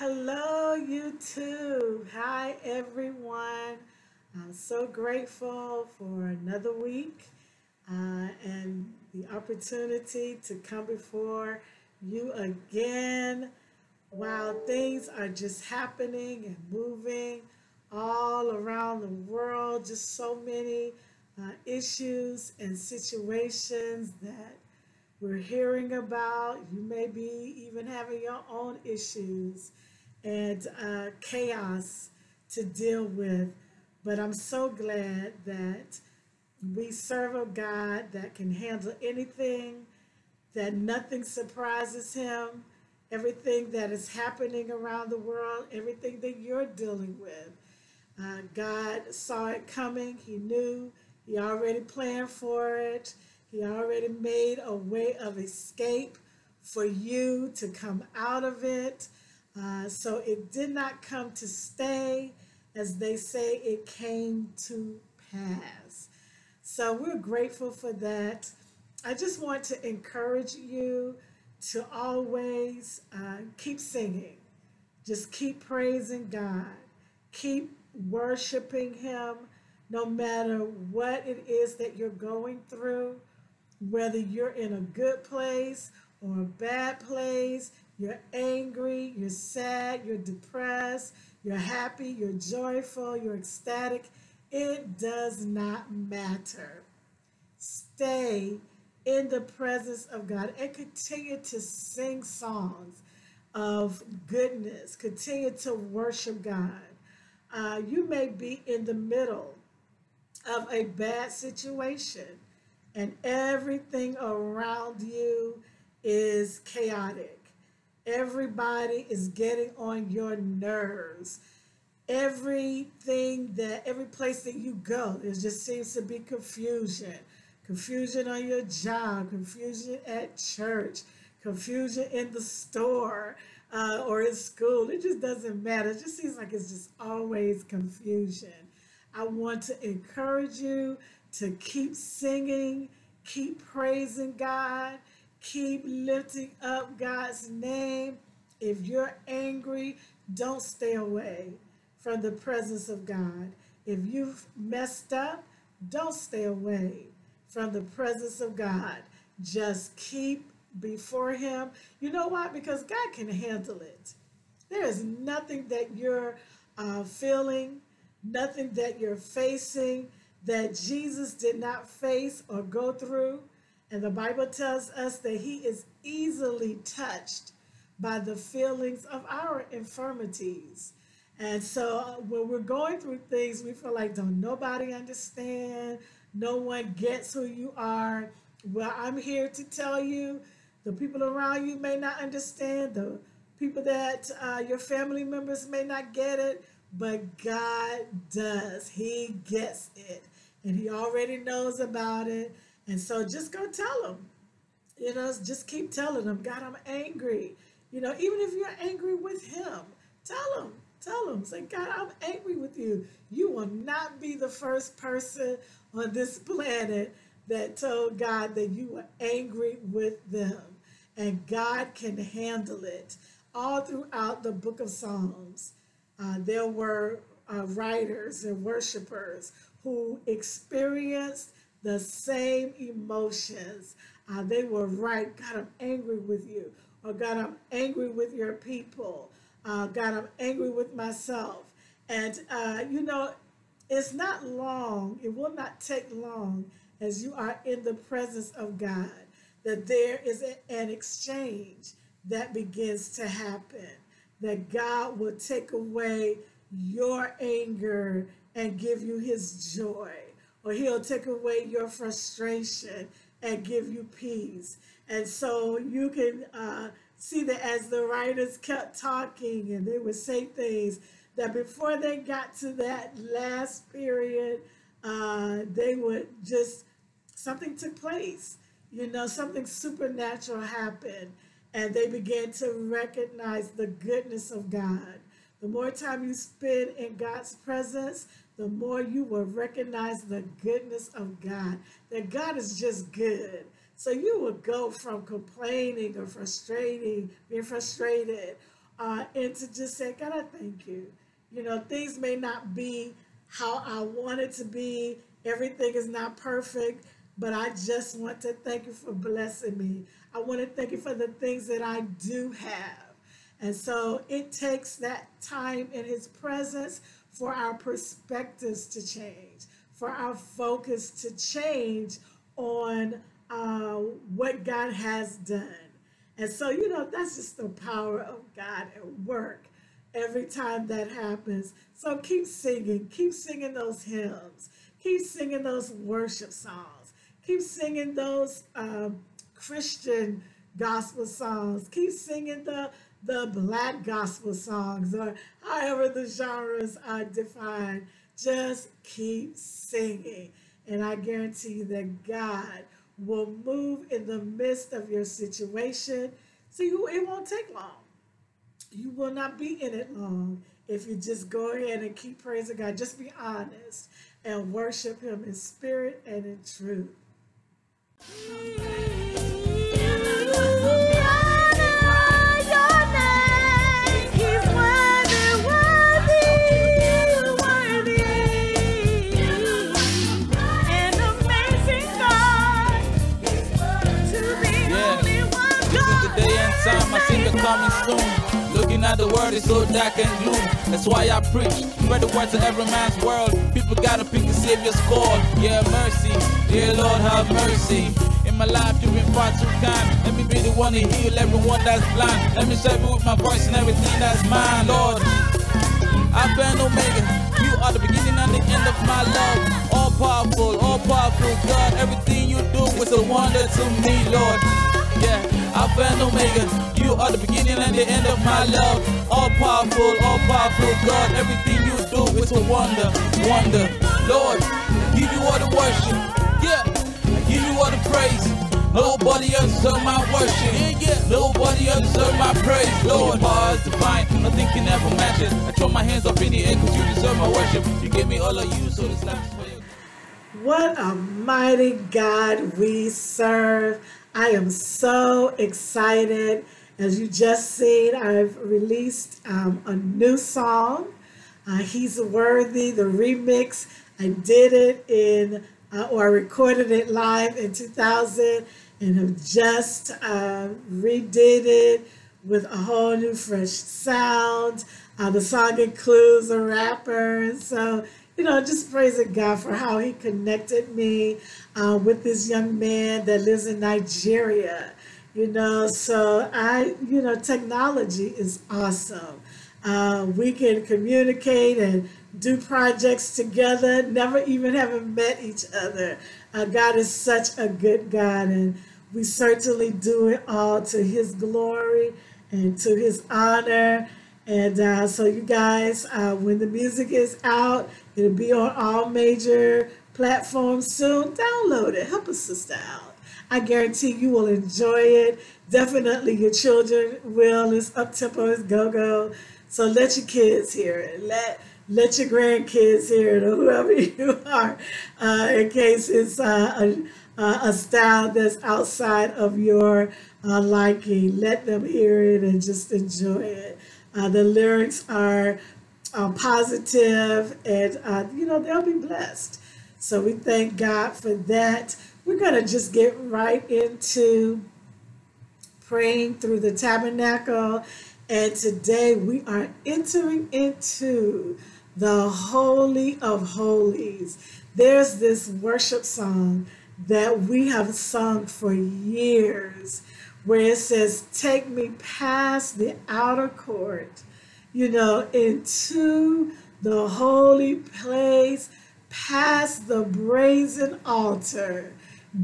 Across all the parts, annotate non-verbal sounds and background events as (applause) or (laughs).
Hello, YouTube. Hi, everyone. I'm so grateful for another week uh, and the opportunity to come before you again while things are just happening and moving all around the world. Just so many uh, issues and situations that we're hearing about. You may be even having your own issues and uh, chaos to deal with. But I'm so glad that we serve a God that can handle anything, that nothing surprises him, everything that is happening around the world, everything that you're dealing with. Uh, God saw it coming. He knew. He already planned for it. He already made a way of escape for you to come out of it. Uh, so it did not come to stay, as they say, it came to pass. So we're grateful for that. I just want to encourage you to always uh, keep singing, just keep praising God, keep worshiping Him no matter what it is that you're going through, whether you're in a good place or a bad place, you're angry, you're sad, you're depressed, you're happy, you're joyful, you're ecstatic. It does not matter. Stay in the presence of God and continue to sing songs of goodness. Continue to worship God. Uh, you may be in the middle of a bad situation and everything around you is chaotic Everybody is getting on your nerves. Everything that, every place that you go, there just seems to be confusion. Confusion on your job, confusion at church, confusion in the store uh, or in school. It just doesn't matter. It just seems like it's just always confusion. I want to encourage you to keep singing, keep praising God, Keep lifting up God's name. If you're angry, don't stay away from the presence of God. If you've messed up, don't stay away from the presence of God. Just keep before Him. You know why? Because God can handle it. There is nothing that you're uh, feeling, nothing that you're facing that Jesus did not face or go through. And the Bible tells us that he is easily touched by the feelings of our infirmities. And so uh, when we're going through things, we feel like don't nobody understand, no one gets who you are. Well, I'm here to tell you the people around you may not understand, the people that uh, your family members may not get it, but God does. He gets it, and He already knows about it. And so just go tell them. You know, just keep telling them, God, I'm angry. You know, even if you're angry with him, tell him. Tell him. Say, God, I'm angry with you. You will not be the first person on this (laughs) planet that told God that you were angry with them. And God can handle it. All throughout the book of Psalms, uh, there were uh, writers and worshipers who experienced the same emotions. Uh, they were right. God, I'm angry with you. Or God, I'm angry with your people. Uh, God, I'm angry with myself. And, uh, you know, it's not long, it will not take long as you are in the presence of God that there is a, an exchange that begins to happen. That God will take away your anger and give you his joy or he'll take away your frustration and give you peace. And so you can uh, see that as the writers kept talking and they would say things that before they got to that last period, uh, they would just, something took place. You know, something supernatural happened and they began to recognize the goodness of God. The more time you spend in God's presence, the more you will recognize the goodness of God, that God is just good. So you will go from complaining or frustrating, being frustrated, uh, and to just say, God, I thank you. You know, things may not be how I want it to be. Everything is not perfect, but I just want to thank you for blessing me. I want to thank you for the things that I do have. And so it takes that time in his presence for our perspectives to change, for our focus to change on uh, what God has done. And so, you know, that's just the power of God at work every time that happens. So keep singing, keep singing those hymns, keep singing those worship songs, keep singing those um, Christian gospel songs, keep singing the the black gospel songs or however the genres are defined. Just keep singing. And I guarantee you that God will move in the midst of your situation. See, it won't take long. You will not be in it long if you just go ahead and keep praising God. Just be honest and worship Him in spirit and in truth. The world is so dark and gloom. That's why I preach. Spread the word to every man's world. People gotta pick the Savior's call. Yeah, mercy. Dear Lord, have mercy. In my life, you've been far too kind. Let me be the one to heal everyone that's blind. Let me serve you with my voice and everything that's mine, Lord. Alpha and Omega. You are the beginning and the end of my love. All powerful, all powerful God. Everything you do is a wonder to me, Lord. Yeah, Alpha and Omega. You are the beginning and the end of my love. All powerful, all powerful God. Everything you do is a wonder, wonder. Lord, I give you all the worship. Yeah, I give you all the praise. Nobody else deserve my worship. Yeah, yeah. Nobody else deserve my praise. Lord, power is divine. Nothing can ever match it. I throw my hands up in the air because you deserve my worship. You give me all of you, so this life for you. What a mighty God we serve. I am so excited. As you just seen, I've released um, a new song. Uh, He's Worthy, the remix. I did it in, uh, or I recorded it live in 2000 and have just uh, redid it with a whole new fresh sound. Uh, the song includes a rapper. So you know, just praising God for how He connected me uh, with this young man that lives in Nigeria. You know, so I, you know, technology is awesome. Uh, we can communicate and do projects together, never even having met each other. Uh, God is such a good God, and we certainly do it all to His glory and to His honor. And uh, so, you guys, uh, when the music is out, It'll be on all major platforms soon. Download it. Help us sister out. I guarantee you will enjoy it. Definitely your children will. It's up tempo, it's go go. So let your kids hear it. Let let your grandkids hear it, or whoever (laughs) you are, uh, in case it's uh, a, a style that's outside of your uh, liking. Let them hear it and just enjoy it. Uh, the lyrics are uh, positive, and uh, you know they'll be blessed. So we thank God for that. We're gonna just get right into praying through the tabernacle, and today we are entering into the holy of holies. There's this worship song that we have sung for years where it says, Take me past the outer court you know, into the holy place, past the brazen altar.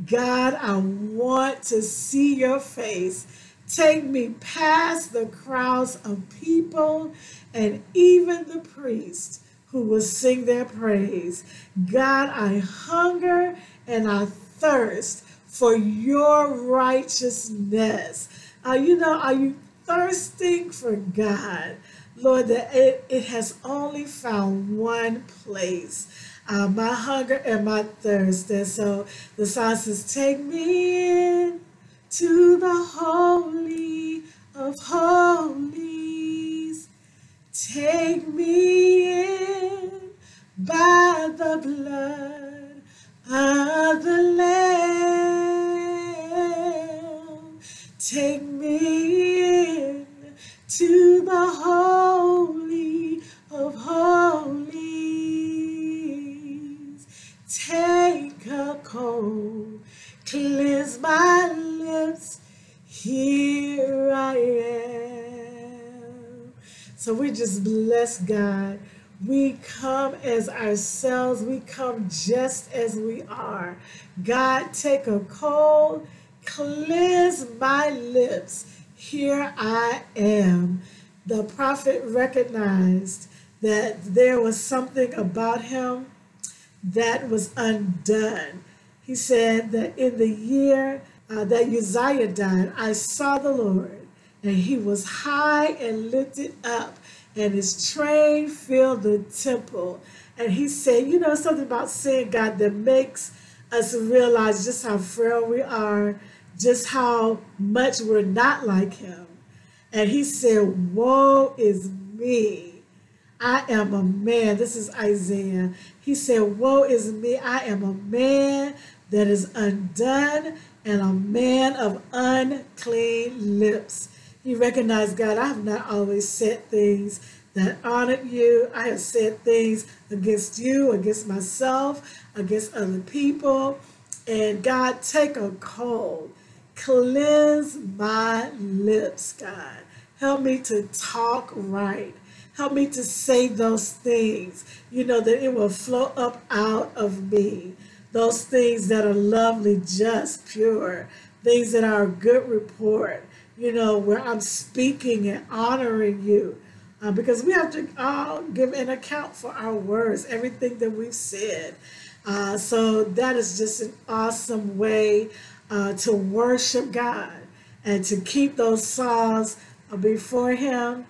God, I want to see your face. Take me past the crowds of people and even the priests who will sing their praise. God, I hunger and I thirst for your righteousness. Uh, you know, are you thirsting for God? Lord, that it, it has only found one place. Uh, my hunger and my thirst. And so the song says, Take me in to the holy of holies. Take me in by the blood of the Lamb. Take me in to the Holy of Holies. Take a cold, cleanse my lips. Here I am. So we just bless God. We come as ourselves. We come just as we are. God, take a cold, cleanse my lips. Here I am. The prophet recognized that there was something about him that was undone. He said that in the year uh, that Uzziah died, I saw the Lord, and he was high and lifted up, and his train filled the temple. And he said, You know, something about seeing God that makes us realize just how frail we are, just how much we're not like him. And he said, Woe is me. I am a man. This is Isaiah. He said, Woe is me. I am a man that is undone and a man of unclean lips. He recognized, God, I have not always said things that honored you. I have said things against you, against myself, against other people. And God, take a cold, cleanse my lips, God. Help me to talk right. Help me to say those things, you know, that it will flow up out of me those things that are lovely, just, pure, things that are a good report, you know, where I'm speaking and honoring you. Uh, because we have to all give an account for our words, everything that we've said. Uh, so that is just an awesome way uh, to worship God and to keep those songs before Him.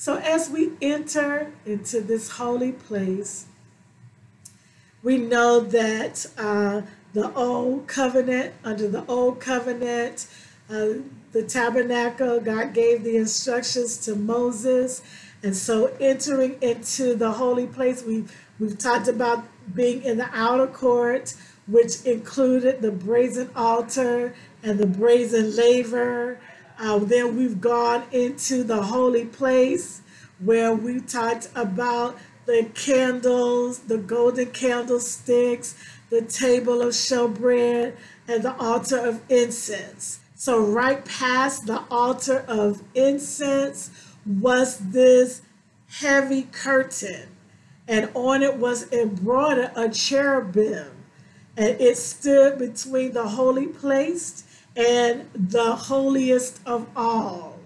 So as we enter into this holy place, we know that uh, the old covenant, under the old covenant, uh, the tabernacle, God gave the instructions to Moses. And so entering into the holy place, we, we've talked about being in the outer court, which included the brazen altar and the brazen laver. Uh, then we've gone into the holy place where we talked about the candles, the golden candlesticks, the table of showbread, and the altar of incense. So, right past the altar of incense was this heavy curtain, and on it was embroidered a cherubim, and it stood between the holy place and the holiest of all.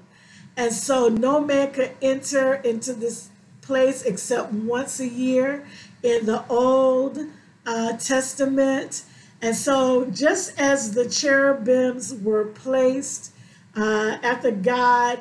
And so, no man could enter into this place except once a year in the Old uh, Testament. And so, just as the cherubims were placed uh, after God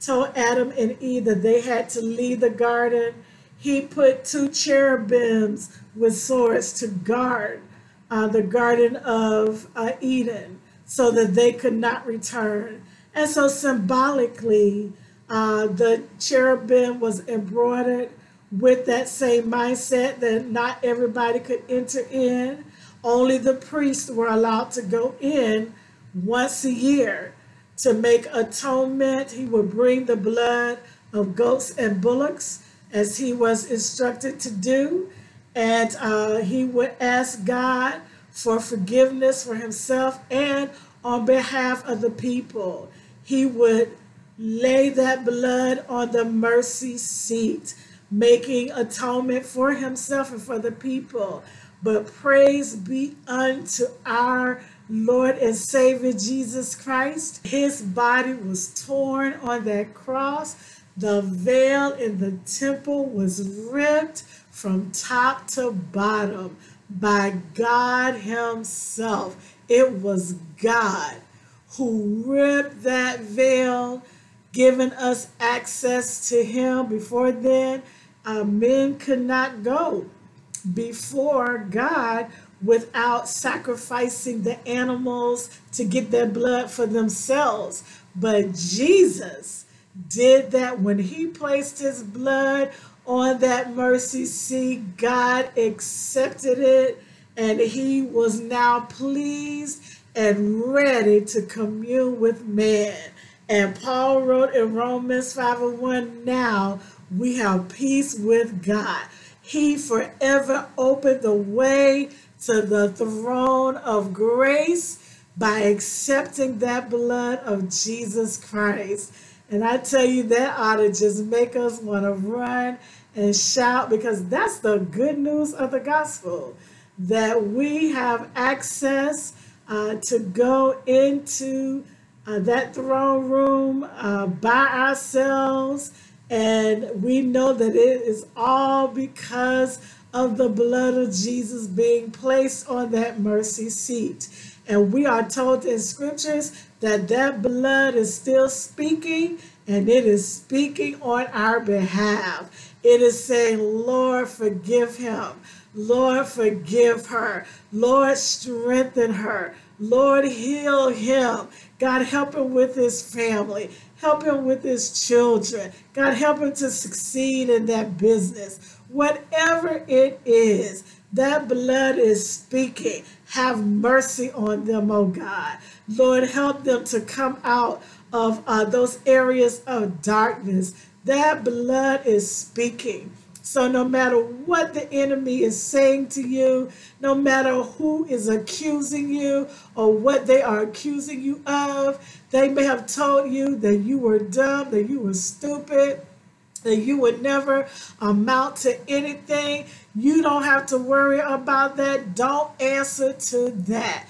told Adam and Eve that they had to leave the garden, he put two cherubims with swords to guard uh, the Garden of uh, Eden so that they could not return. And so, symbolically, uh, the cherubim was embroidered with that same mindset that not everybody could enter in. Only the priests were allowed to go in once a year to make atonement. He would bring the blood of goats and bullocks as he was instructed to do. And uh, he would ask God for forgiveness for himself and on behalf of the people. He would lay that blood on the mercy seat, making atonement for himself and for the people. But praise be unto our Lord and Savior Jesus Christ. His body was torn on that cross. The veil in the temple was ripped from top to bottom by God Himself. It was God who ripped that veil giving us access to him. Before then, uh, men could not go before God without sacrificing the animals to get their blood for themselves. But Jesus did that when he placed his blood on that mercy seat, God accepted it and he was now pleased and ready to commune with man. And Paul wrote in Romans 5 and 1 now we have peace with God. He forever opened the way to the throne of grace by accepting that blood of Jesus Christ. And I tell you, that ought to just make us want to run and shout because that's the good news of the gospel that we have access uh, to go into uh, that throne room uh, by ourselves. And we know that it is all because of the blood of Jesus being placed on that mercy seat. And we are told in scriptures that that blood is still speaking and it is speaking on our behalf. It is saying, Lord, forgive him. Lord, forgive her. Lord, strengthen her. Lord, heal him. God, help him with his family. Help him with his children. God, help him to succeed in that business. Whatever it is, that blood is speaking. Have mercy on them, oh God. Lord, help them to come out of uh, those areas of darkness. That blood is speaking. So no matter what the enemy is saying to you, no matter who is accusing you or what they are accusing you of, they may have told you that you were dumb, that you were stupid, that you would never amount to anything. You don't have to worry about that. Don't answer to that.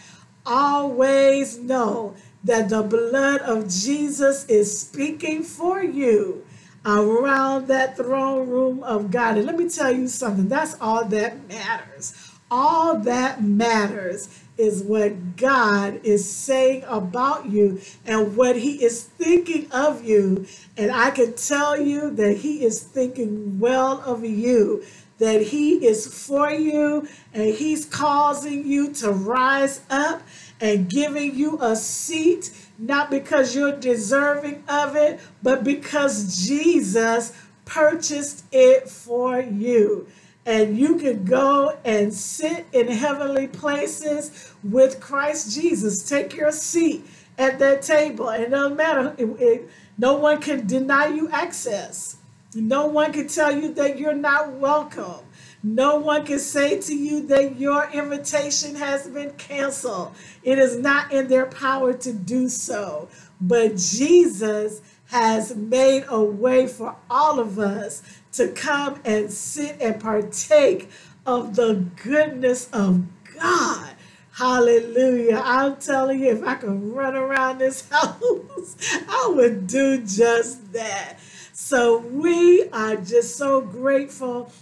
Always know that the blood of Jesus is speaking for you around that throne room of God. And let me tell you something that's all that matters. All that matters is what God is saying about you and what He is thinking of you. And I can tell you that He is thinking well of you, that He is for you, and He's causing you to rise up and giving you a seat not because you're deserving of it, but because Jesus purchased it for you. And you can go and sit in heavenly places with Christ Jesus. Take your seat at that table. And no matter, it, it, no one can deny you access. No one can tell you that you're not welcome. No one can say to you that your invitation has been canceled. It is not in their power to do so. But Jesus has made a way for all of us to come and sit and partake of the goodness of God. Hallelujah. I'm telling you, if I could run around this (laughs) house, I would do just that. So we are just so grateful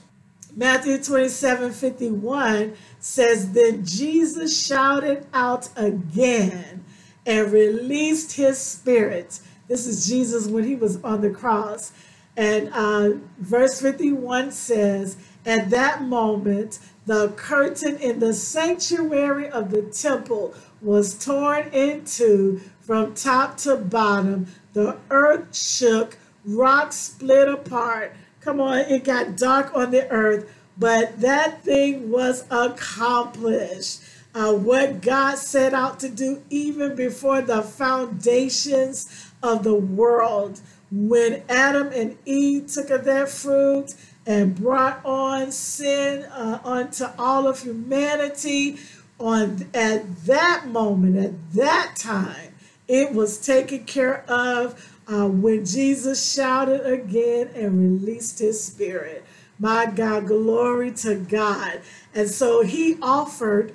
Matthew 27 51 says, Then Jesus shouted out again and released his spirit. This is Jesus when he was on the cross. And uh, verse 51 says, At that moment, the curtain in the sanctuary of the temple was torn in two from top to bottom. The earth shook, rocks split apart Come on, it got dark on the earth, but that thing was accomplished. Uh, what God set out to do even before the foundations of the world. When Adam and Eve took of that fruit and brought on sin uh, onto all of humanity, on at that moment, at that time, it was taken care of uh, when Jesus shouted again and released his spirit. My God, glory to God. And so he offered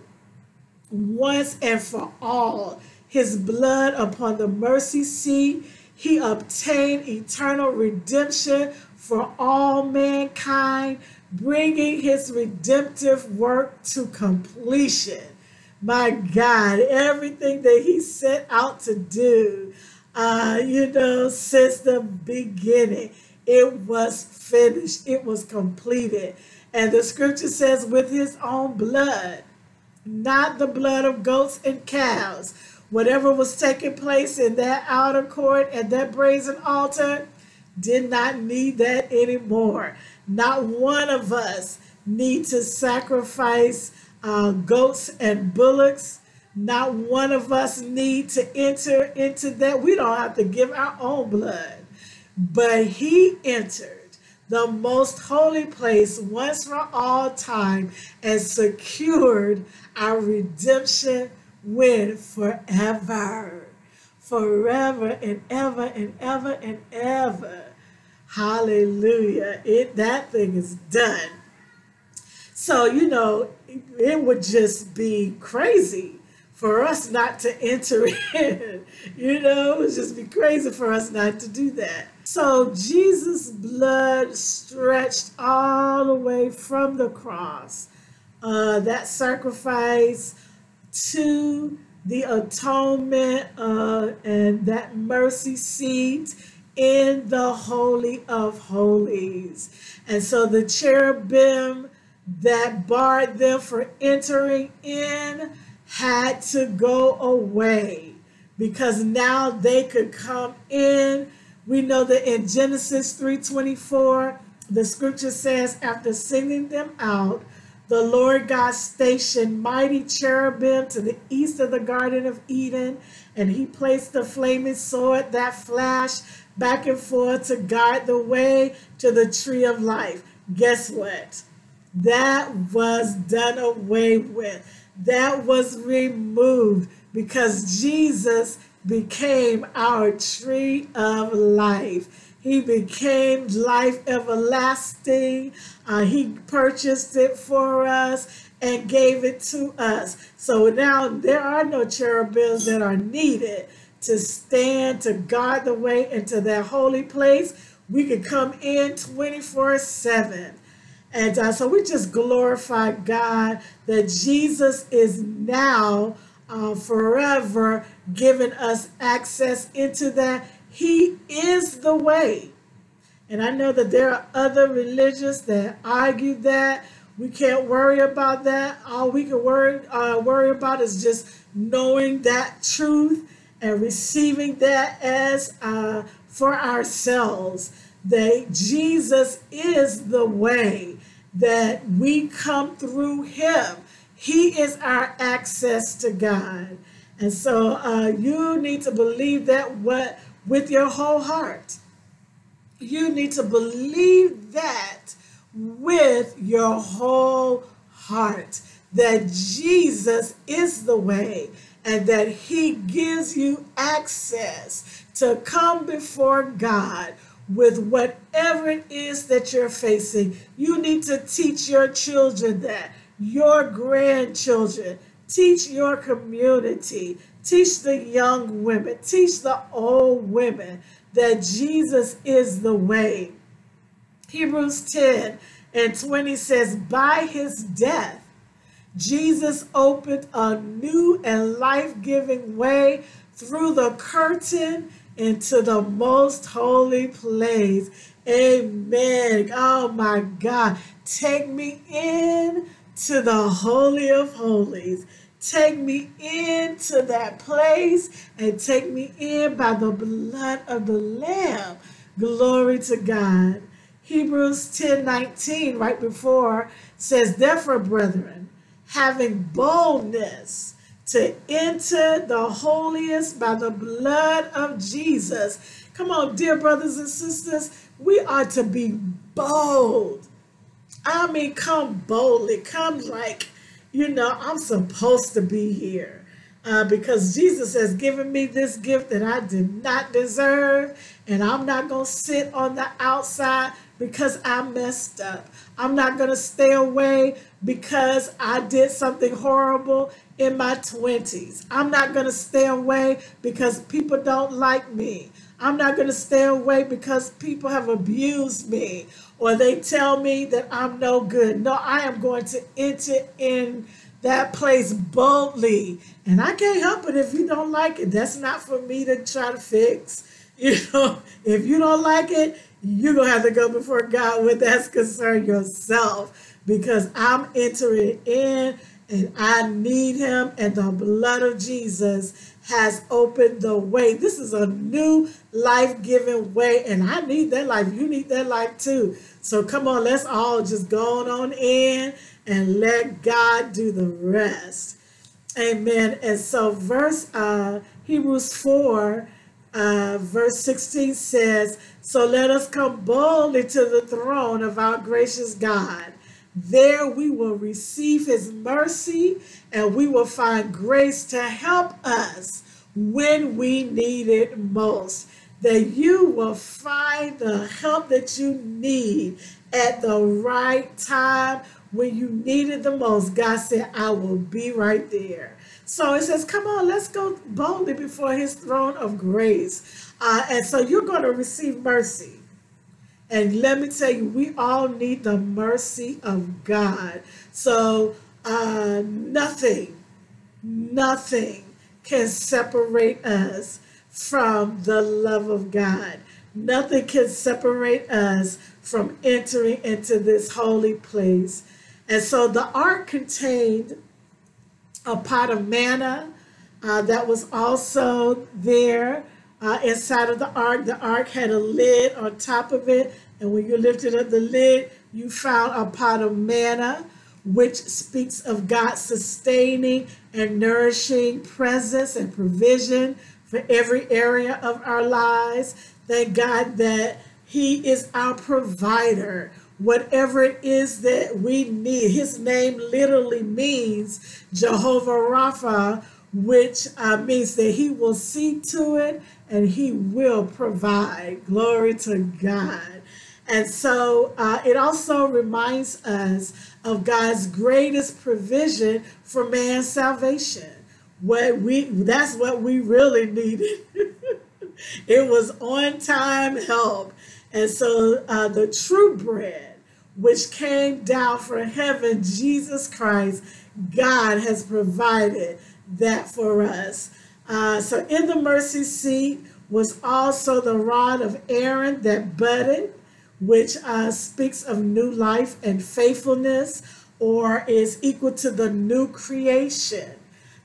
once and for all his blood upon the mercy seat. He obtained eternal redemption for all mankind, bringing his redemptive work to completion. My God, everything that he set out to do uh, you know, since the beginning. It was finished, it was completed. And the scripture says, with his own blood, not the blood of goats and cows. Whatever was taking place in that outer court and that brazen altar, did not need that anymore. Not one of us need to sacrifice uh, goats and bullocks. Not one of us need to enter into that. We don't have to give our own blood. But he entered the most holy place once for all time and secured our redemption with forever. Forever and ever and ever and ever. Hallelujah. It that thing is done. So, you know, it would just be crazy for us not to enter in. You know, it would just be crazy for us not to do that. So Jesus' blood stretched all the way from the cross. Uh, that sacrifice to the atonement uh, and that mercy seat in the Holy of Holies. And so the cherubim that barred them for entering in had to go away because now they could come in we know that in Genesis 3:24, the scripture says, after sending them out, the Lord God stationed mighty cherubim to the east of the Garden of Eden, and he placed the flaming sword that flashed back and forth to guard the way to the tree of life. Guess what? That was done away with. That was removed because Jesus became our tree of life. He became life everlasting. Uh, he purchased it for us and gave it to us. So now there are no cherubims that are needed to stand to guard the way into that holy place. We can come in 24 7. And uh, so we just glorify God that Jesus is now uh, forever giving us access into that. He is the way. And I know that there are other religions that argue that. We can't worry about that. All we can worry, uh, worry about is just knowing that truth and receiving that as uh, for ourselves. That Jesus is the way that we come through him. He is our access to God. And so uh, you need to believe that what with your whole heart. You need to believe that with your whole heart that Jesus is the way and that he gives you access to come before God with whatever it is that you're facing. You need to teach your children that, your grandchildren, Teach your community. Teach the young women. Teach the old women that Jesus is the way. Hebrews 10 and 20 says, By his death, Jesus opened a new and life giving way through the curtain into the most holy place. Amen. Oh my God. Take me in to the Holy of Holies. Take me into that place and take me in by the blood of the Lamb. Glory to God. Hebrews 10 19, right before, says, Therefore, brethren, having boldness to enter the holiest by the blood of Jesus. Come on, dear brothers and sisters, we are to be bold I mean, come boldly, come like, you know, I'm supposed to be here. Uh, because Jesus has given me this gift that I did not deserve, and I'm not going to sit on the outside because I messed up. I'm not going to stay away because I did something horrible in my 20s. I'm not going to stay away because people don't like me. I'm not going to stay away because people have abused me or they tell me that I'm no good. No, I am going to enter in that place boldly. And I can't help it if you don't like it. That's not for me to try to fix. (laughs) You know, if you don't like it, you're going to have to go before God with that's concern yourself because I'm entering in and I need him and the blood of Jesus has opened the way. This is a new life giving way, and I need that life. You need that life too. So come on, let's all just go on in and let God do the rest. Amen. And so, verse uh, Hebrews 4, uh, verse 16 says, So let us come boldly to the throne of our gracious God. There we will receive his mercy and we will find grace to help us when we need it most. That you will find the help that you need at the right time when you need it the most. God said, I will be right there. So it says, come on, let's go boldly before his throne of grace. Uh, and so you're going to receive mercy. And let me tell you, we all need the mercy of God. So uh, nothing, nothing can separate us from the love of God. Nothing can separate us from entering into this holy place. And so the ark contained a pot of manna uh, that was also there uh, inside of the ark. The ark had a lid on top of it. And when you lifted up the lid, you found a pot of manna, which speaks of God's sustaining and nourishing presence and provision for every area of our lives. Thank God that He is our provider. Whatever it is that we need, His name literally means Jehovah Rapha, which uh, means that He will see to it and He will provide. Glory to God. And so uh, it also reminds us of God's greatest provision for man's salvation. What we that's what we really needed. (laughs) it was on time help. And so uh, the true bread, which came down from heaven, Jesus Christ, God has provided that for us. Uh, so in the mercy seat was also the rod of Aaron that budded which uh, speaks of new life and faithfulness, or is equal to the new creation.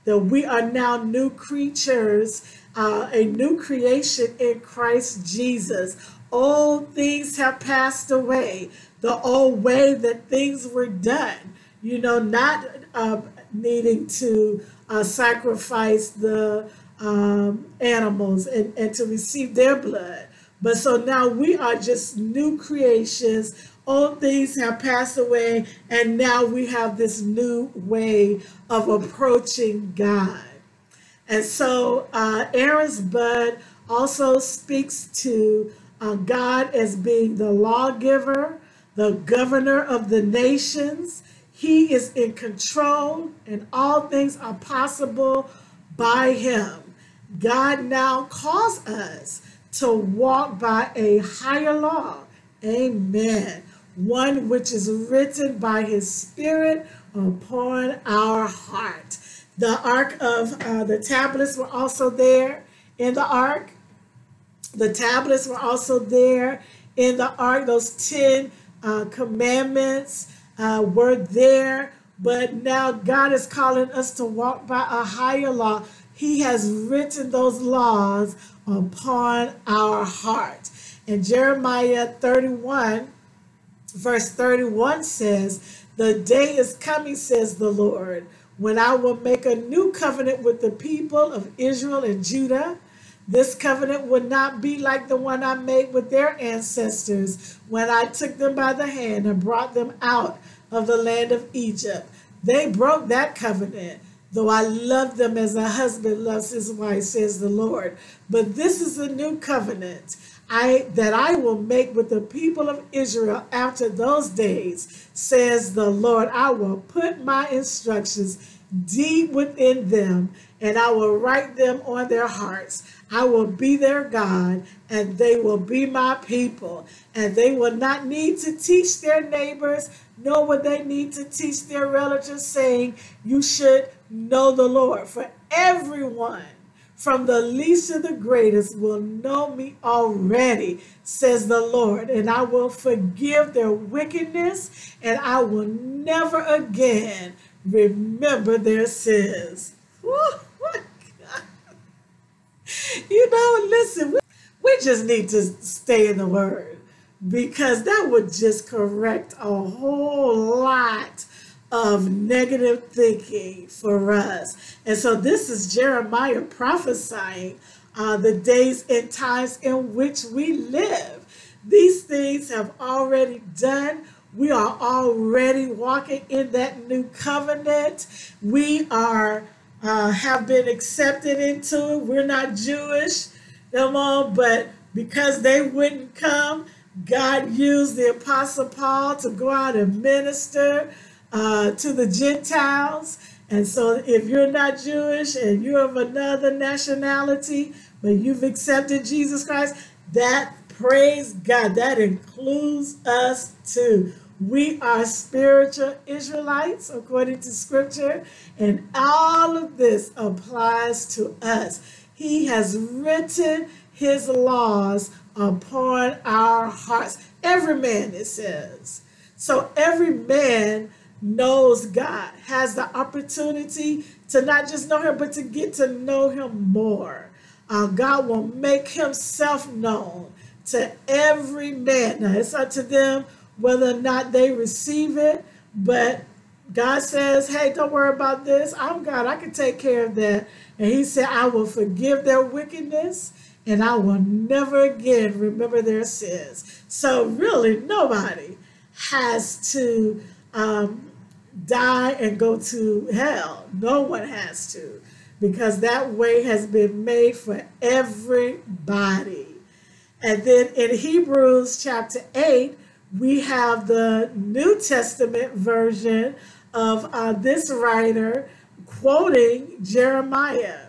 That we are now new creatures, uh, a new creation in Christ Jesus. Old things have passed away. The old way that things were done, you know, not uh, needing to uh, sacrifice the um, animals and, and to receive their blood but so now we are just new creations. Old things have passed away, and now we have this new way of approaching God. And so uh, Aaron's bud also speaks to uh, God as being the lawgiver, the governor of the nations. He is in control, and all things are possible by him. God now calls us to walk by a higher law. Amen. One which is written by his spirit upon our heart. The ark of uh, the tablets were also there in the ark. The tablets were also there in the ark. Those 10 uh, commandments uh, were there. But now God is calling us to walk by a higher law. He has written those laws upon our heart. And Jeremiah 31, verse 31 says, The day is coming, says the Lord, when I will make a new covenant with the people of Israel and Judah. This covenant would not be like the one I made with their ancestors when I took them by the hand and brought them out of the land of Egypt. They broke that covenant though I love them as a husband loves his wife, says the Lord. But this is a new covenant I, that I will make with the people of Israel after those days, says the Lord. I will put my instructions deep within them, and I will write them on their hearts. I will be their God, and they will be my people. And they will not need to teach their neighbors, nor will they need to teach their relatives, saying, You should know the Lord. For everyone, from the least to the greatest, will know me already, says the Lord. And I will forgive their wickedness, and I will never again remember their sins. (laughs) you know, listen, we, just need to stay in the Word because that would just correct a whole lot of negative thinking for us. And so this is Jeremiah prophesying uh, the days and times in which we live. These things have already done. We are already walking in that new covenant. We are uh, have been accepted into it. We're not Jewish, come on, but because they wouldn't come, God used the Apostle Paul to go out and minister uh, to the Gentiles. And so if you're not Jewish and you're of another nationality, but you've accepted Jesus Christ, that praise God, that includes us too. We are spiritual Israelites according to scripture, and all of this applies to us. He has written his laws upon our hearts. Every man, it says. So every man knows God, has the opportunity to not just know him, but to get to know him more. Uh, God will make himself known to every man. Now, it's up to them whether or not they receive it, but God says, hey, don't worry about this. I'm God. I can take care of that. And he said, I will forgive their wickedness and I will never again remember their sins. So really, nobody has to um, die and go to hell. No one has to because that way has been made for everybody. And then in Hebrews chapter 8, we have the New Testament version of uh, this writer quoting Jeremiah.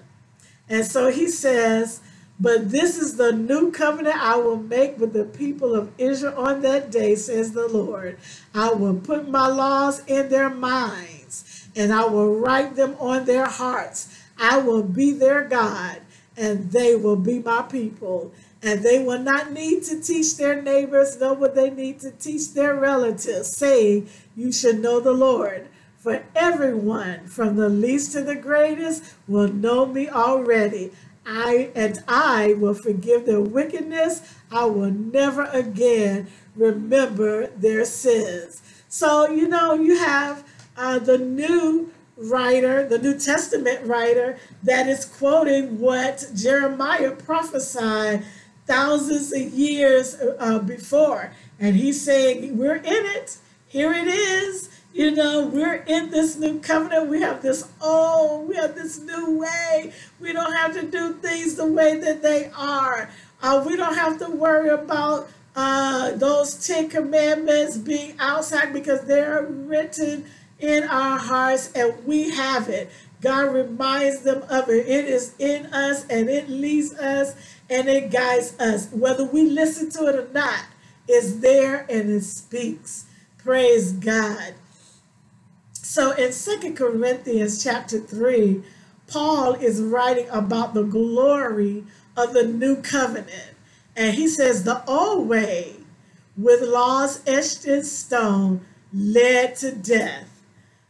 And so he says, But this is the new covenant I will make with the people of Israel on that day, says the Lord. I will put my laws in their minds, and I will write them on their hearts. I will be their God, and they will be my people. And they will not need to teach their neighbors, nor will they need to teach their relatives, saying, You should know the Lord. For everyone, from the least to the greatest, will know me already. I and I will forgive their wickedness. I will never again remember their sins. So, you know, you have uh, the new writer, the New Testament writer, that is quoting what Jeremiah prophesied thousands of years uh, before. And he's saying, We're in it. Here it is. You know, we're in this new covenant. We have this oh, we have this new way. We don't have to do things the way that they are. Uh, we don't have to worry about uh, those Ten Commandments being outside because they're written in our hearts and we have it. God reminds them of it. It is in us and it leads us and it guides us. Whether we listen to it or not, it's there and it speaks. Praise God. So in Second Corinthians chapter 3, Paul is writing about the glory of the new covenant. And he says, the old way with laws etched in stone led to death,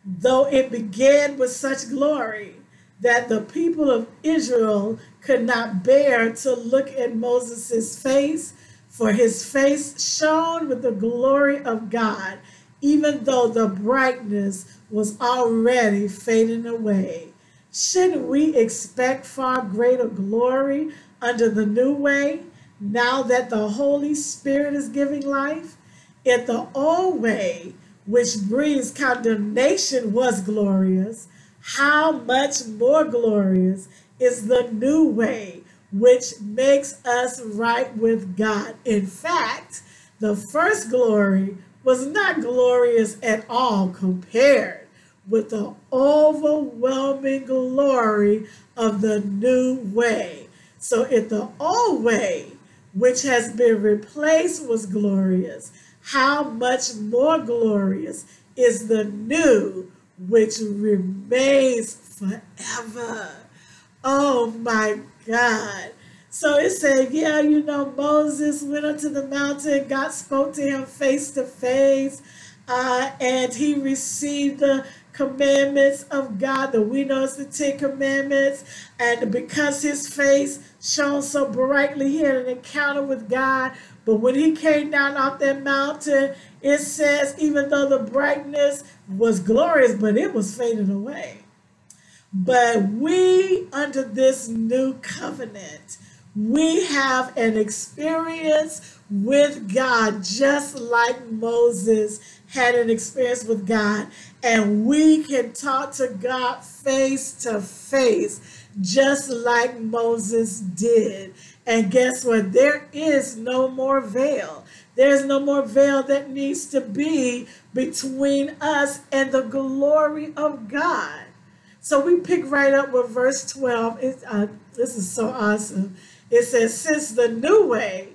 though it began with such glory that the people of Israel could not bear to look at Moses' face, for his face shone with the glory of God, even though the brightness was already fading away. Shouldn't we expect far greater glory under the new way now that the Holy Spirit is giving life? If the old way, which brings condemnation, was glorious, how much more glorious is the new way, which makes us right with God. In fact, the first glory was not glorious at all compared with the overwhelming glory of the new way. So if the old way, which has been replaced, was glorious, how much more glorious is the new, which remains forever. Oh my God. So it said, yeah, you know, Moses went up to the mountain, God spoke to him face to face. uh, and he received the commandments of God that we know as the Ten Commandments. And because his face shone so brightly, he had an encounter with God. But when he came down off that mountain, it says, even though the brightness was glorious, but it was fading away. But we, under this new covenant, we have an experience with God just like Moses had an experience with God. And we can talk to God face to face, just like Moses did. And guess what? There is no more veil. There's no more veil that needs to be between us and the glory of God. So we pick right up with verse 12. It, uh, this is so awesome. It says, Since the new way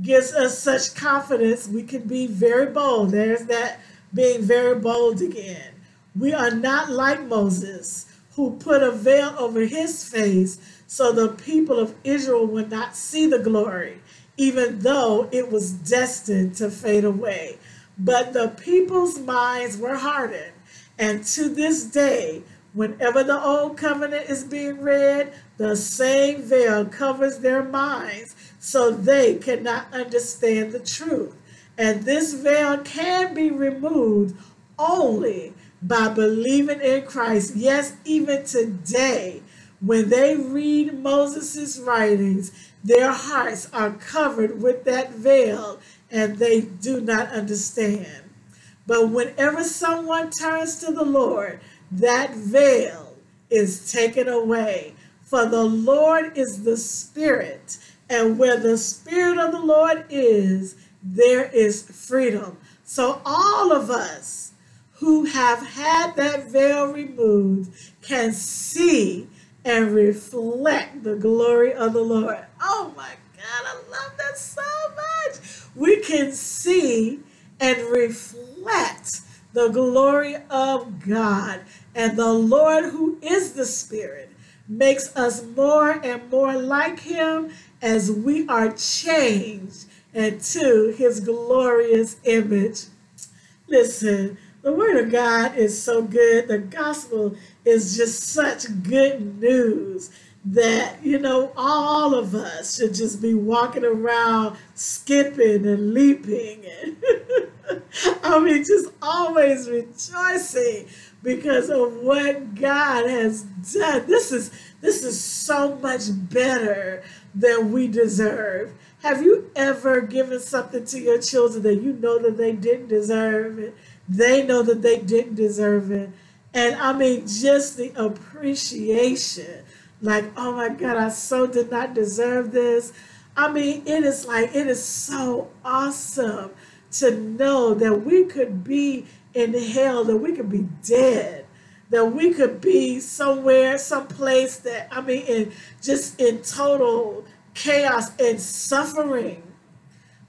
gives us such confidence, we can be very bold. There's that being very bold again. We are not like Moses, who put a veil over his face so the people of Israel would not see the glory, even though it was destined to fade away. But the people's minds were hardened, and to this day, whenever the old covenant is being read, the same veil covers their minds so they cannot understand the truth. And this veil can be removed only by believing in Christ. Yes, even today, when they read Moses' writings, their hearts are covered with that veil and they do not understand. But whenever someone turns to the Lord, that veil is taken away. For the Lord is the Spirit, and where the Spirit of the Lord is, there is freedom. So all of us who have had that veil removed can see and reflect the glory of the Lord. Oh my God, I love that so much. We can see and reflect the glory of God. And the Lord, who is the Spirit, makes us more and more like Him as we are changed and to his glorious image. Listen, the word of God is so good. The gospel is just such good news that, you know, all of us should just be walking around skipping and leaping and (laughs) I mean, just always rejoicing because of what God has done. This is this is so much better than we deserve. Have you ever given something to your children that you know that they didn't deserve it? They know that they didn't deserve it. And I mean, just the appreciation like, oh my God, I so did not deserve this. I mean, it is like, it is so awesome to know that we could be in hell, that we could be dead, that we could be somewhere, someplace that, I mean, in just in total chaos and suffering.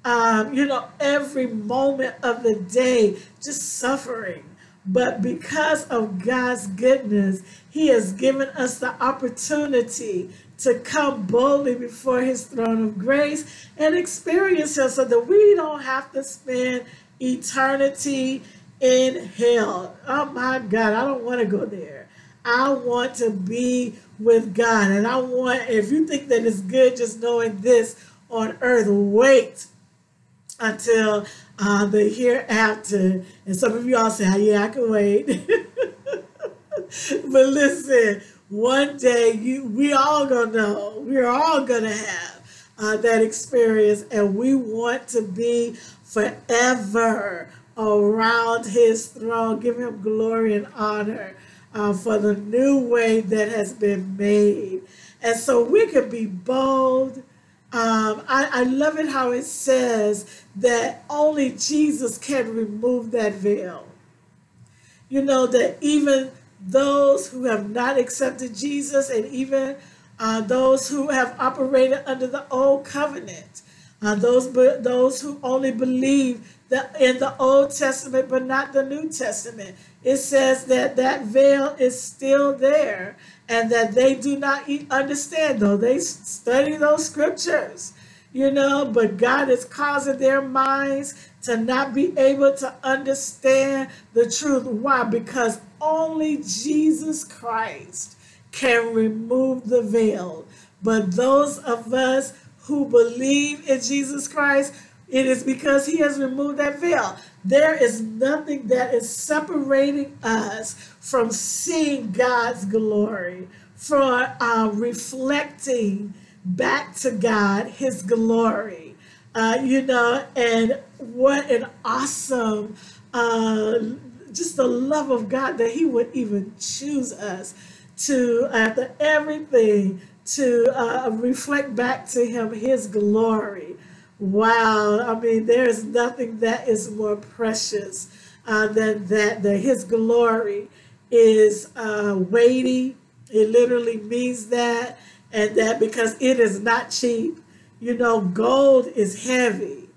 Um, you know, every moment of the day, just suffering. But because of God's goodness, He has given us the opportunity to come boldly before His throne of grace and experience Him so that we don't have to spend eternity in hell. Oh my God, I don't want to go there. I want to be with God. And I want, if you think that it's good just knowing this on earth, wait until uh, the hereafter. And some of you all say, yeah, I can wait. but listen, one day you, we all gonna know, we're all gonna have uh, that experience and we want to be forever around his throne. Give him glory and honor uh, for the new way that has been made. And so we can be bold. Um, I, I love it how it says that only Jesus can remove that veil. You know, that even those who have not accepted Jesus and even uh, those who have operated under the old covenant, uh, those, those who only believe that in the Old Testament but not the New Testament, it says that that veil is still there and that they do not understand, though they study those scriptures. You know, but God is causing their minds to not be able to understand the truth. Why? Because only Jesus Christ can remove the veil. But those of us who believe in Jesus Christ, it is because he has removed that veil. There is nothing that is separating us from seeing God's glory, from uh, reflecting back to God his glory. Uh, you know, and what an awesome, uh, just the love of God that he would even choose us to, after everything, to uh, reflect back to him his glory. Wow. I mean, there is nothing that is more precious uh, than that, that his glory is uh, weighty. It literally means that. And that because it is not cheap. You know, gold is heavy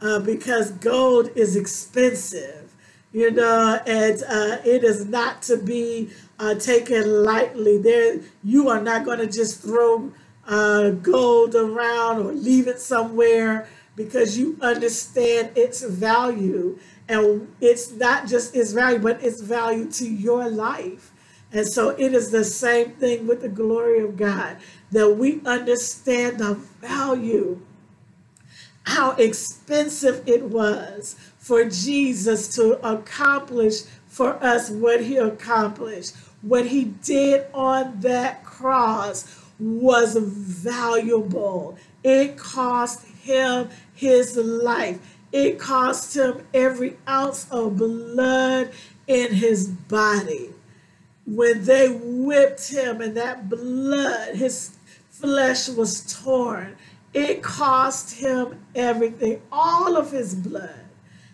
uh, because gold is expensive. You know, and uh, it is not to be uh, taken lightly. There, you are not going to just throw uh, gold around or leave it somewhere because you understand its value. And it's not just its value, but its value to your life. And so it is the same thing with the glory of God, that we understand the value, how expensive it was for Jesus to accomplish for us what he accomplished. What he did on that cross was valuable. It cost him his life. It cost him every ounce of blood in his body. When they whipped him and that blood, his flesh was torn, it cost him everything. All of his blood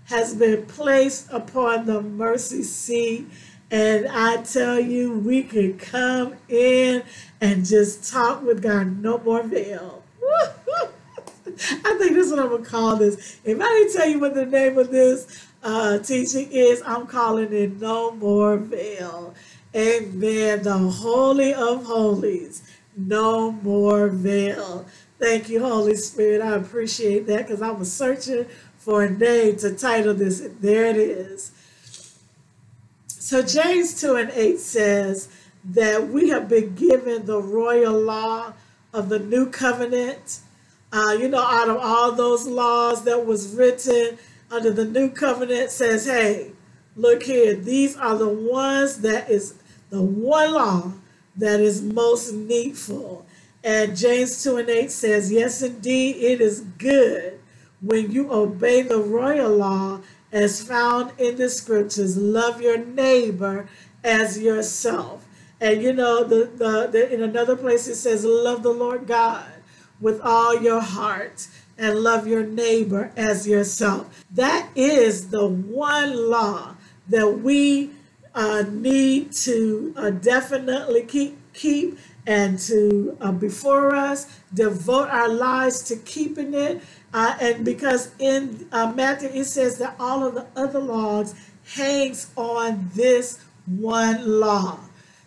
has been placed upon the mercy seat. And I tell you, we could come in and just talk with God, no more veil. (laughs) I think this is what I'm gonna call this. If I didn't tell you what the name of this uh, teaching is, I'm calling it No More Veil. Amen. The Holy of Holies. No more veil. Thank you, Holy Spirit. I appreciate that because I was searching for a name to title this. There it is. So James 2 and 8 says that we have been given the royal law of the new covenant. Uh, you know, out of all those laws that was written under the new covenant says, hey, look here, these are the ones that is the one law that is most needful. And James 2 and 8 says, yes, indeed, it is good when you obey the royal law as found in the scriptures. Love your neighbor as yourself. And you know, the, the, the, in another place it says, love the Lord God with all your heart and love your neighbor as yourself. That is the one law that we uh, need to uh, definitely keep, keep and to uh, before us devote our lives to keeping it uh, and because in uh, Matthew it says that all of the other laws hangs on this one law.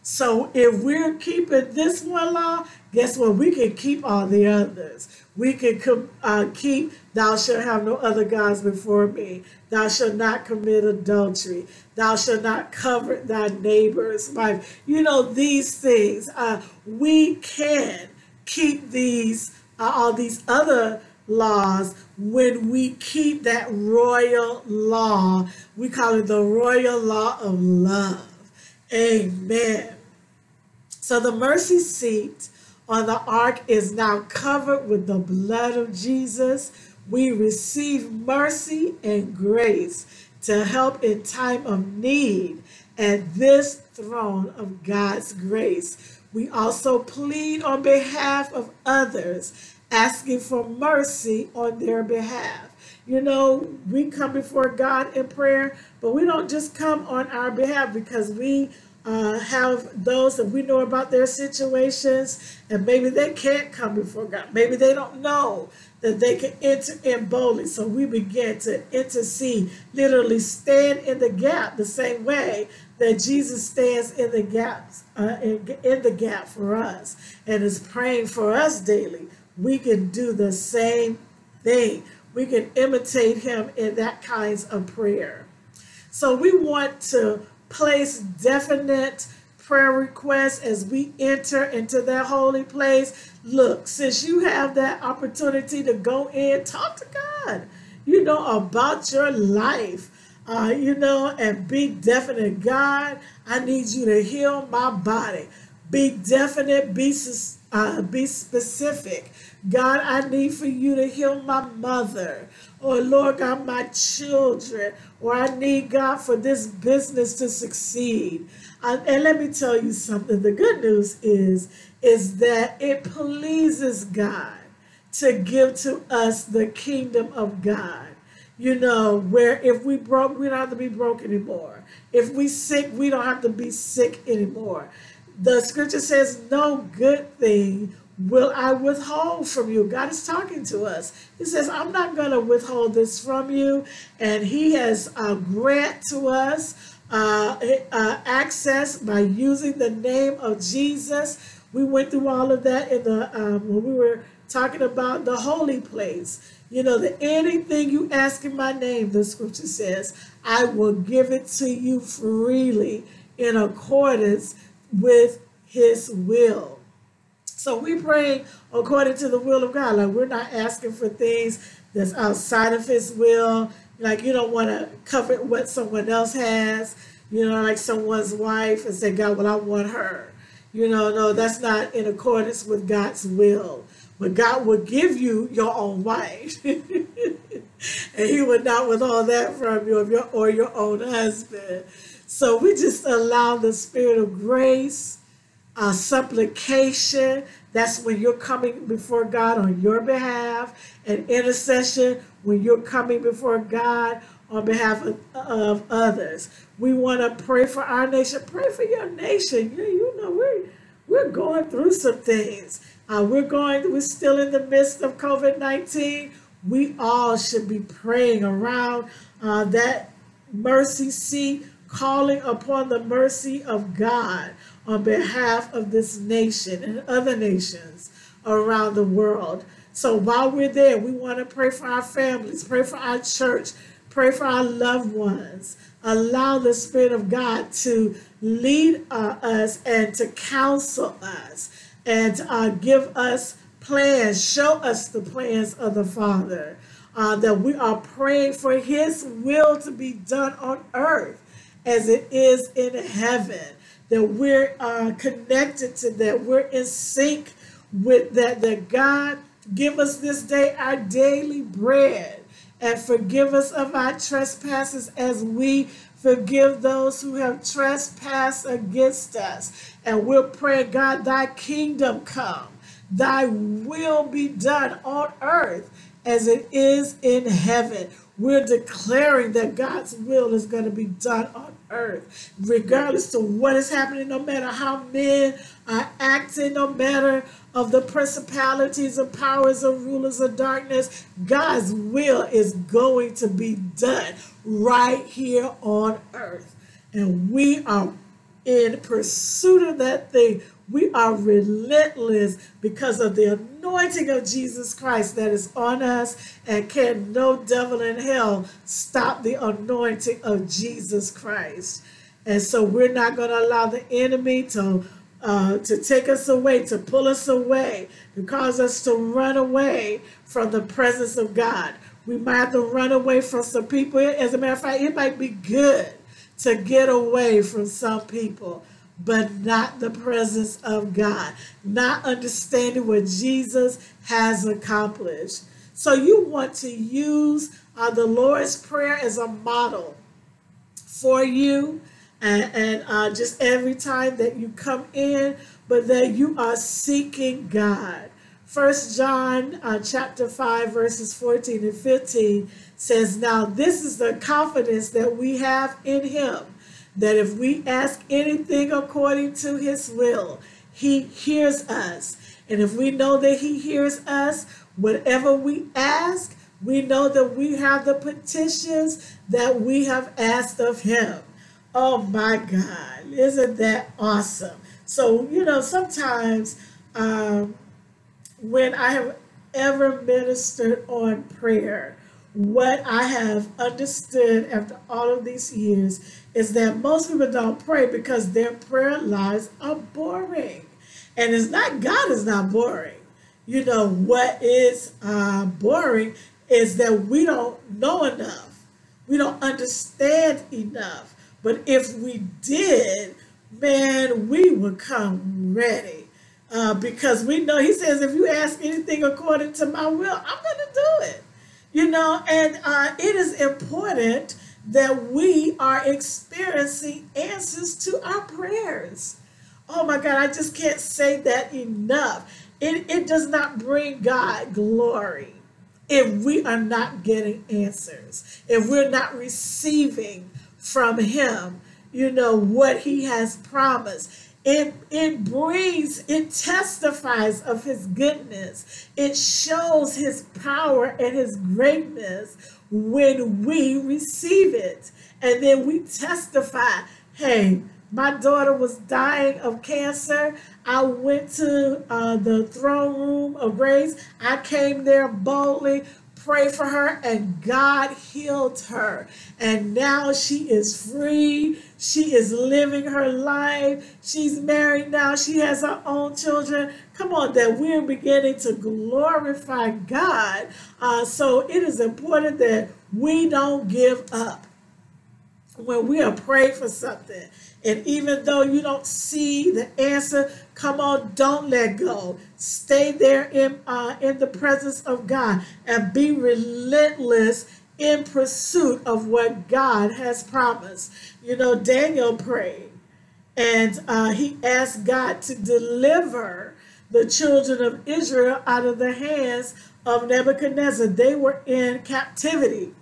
So if we're keeping this one law, guess what? We can keep all the others. We can uh, keep, thou shalt have no other gods before me. Thou shalt not commit adultery. Thou shalt not covet thy neighbor's wife. You know, these things. Uh, we can keep these, uh, all these other laws when we keep that royal law. We call it the royal law of love. Amen. So the mercy seat on the ark is now covered with the blood of Jesus. We receive mercy and grace to help in time of need at this throne of God's grace. We also plead on behalf of others asking for mercy on their behalf. You know, we come before God in prayer, but we don't just come on our behalf because we uh, have those that we know about their situations and maybe they can't come before God. Maybe they don't know that they can enter in boldly. So we begin to intercede, literally stand in the gap the same way that Jesus stands in the gaps, uh, in, in the gap for us and is praying for us daily we can do the same thing. We can imitate him in that kinds of prayer. So we want to place definite prayer requests as we enter into that holy place. Look, since you have that opportunity to go in, talk to God, you know, about your life, uh, you know, and be definite. God, I need you to heal my body. Be definite, be, uh, be specific. God, I need for you to heal my mother. Or, Lord God, my children. Or I need, God, for this business to succeed. And let me tell you something. The good news is, is that it pleases God to give to us the kingdom of God. You know, where if we broke, we don't have to be broke anymore. If we sick, we don't have to be sick anymore. The scripture says, no good thing will I withhold from you? God is talking to us. He says, I'm not going to withhold this from you. And he has uh, grant to us uh, uh, access by using the name of Jesus. We went through all of that in the um, when we were talking about the holy place. You know, that anything you ask in my name, the scripture says, I will give it to you freely in accordance with his will. So we pray according to the will of God. Like we're not asking for things that's outside of his will. Like you don't want to covet what someone else has. You know, like someone's wife and say, God, well, I want her. You know, no, that's not in accordance with God's will. But God will give you your own wife. (laughs) and he would not withhold that from you or your, or your own husband. So we just allow the spirit of grace uh, supplication. That's when you're coming before God on your behalf. And intercession when you're coming before God on behalf of, of others. We want to pray for our nation. Pray for your nation. You, you know, we're, we're going through some things. Uh, we're going, we're still in the midst of COVID-19. We all should be praying around uh, that mercy seat, calling upon the mercy of God on behalf of this nation and other nations around the world. So while we're there, we want to pray for our families, pray for our church, pray for our loved ones. Allow the Spirit of God to lead uh, us and to counsel us and uh, give us plans, show us the plans of the Father. Uh, that we are praying for His will to be done on earth as it is in heaven that we're uh, connected to that. We're in sync with that, that God give us this day our daily bread and forgive us of our trespasses as we forgive those who have trespassed against us. And we'll pray, God, thy kingdom come, thy will be done on earth as it is in heaven. We're declaring that God's will is going to be done on earth, regardless of what is happening, no matter how men are acting, no matter of the principalities and powers and rulers of darkness, God's will is going to be done right here on earth. And we are in pursuit of that thing. We are relentless because of the anointing of Jesus Christ that is on us, and can no devil in hell stop the anointing of Jesus Christ. And so we're not going to allow the enemy to uh, to take us away, to pull us away, to cause us to run away from the presence of God. We might have to run away from some people. As a matter of fact, it might be good to get away from some people but not the presence of God, not understanding what Jesus has accomplished. So you want to use uh, the Lord's Prayer as a model for you and, and uh, just every time that you come in, but that you are seeking God. First John uh, chapter 5 verses 14 and 15 says, Now this is the confidence that we have in him that if we ask anything according to his will, he hears us. And if we know that he hears us, whatever we ask, we know that we have the petitions that we have asked of him. Oh my God, isn't that awesome? So, you know, sometimes um, when I have ever ministered on prayer, what I have understood after all of these years is that most people don't pray because their prayer lives are boring. And it's not, God is not boring. You know, what is uh, boring is that we don't know enough. We don't understand enough. But if we did, man, we would come ready. Uh, because we know, he says, if you ask anything according to my will, I'm going to do it. You know, and uh, it is important that we are experiencing answers to our prayers. Oh my God, I just can't say that enough. It, it does not bring God glory if we are not getting answers, if we're not receiving from Him, you know, what He has promised. It, it brings, it testifies of His goodness. It shows His power and His greatness when we receive it. And then we testify, hey, my daughter was dying of cancer. I went to uh, the throne room of grace. I came there boldly, prayed for her, and God healed her. And now she is free. She is living her life. She's married now. She has her own children. Come on, that we're beginning to glorify God. Uh, so it is important that we don't give up when we are praying for something. And even though you don't see the answer, come on, don't let go. Stay there in, uh, in the presence of God and be relentless in pursuit of what God has promised. You know, Daniel prayed and uh, he asked God to deliver the children of Israel out of the hands of Nebuchadnezzar. They were in captivity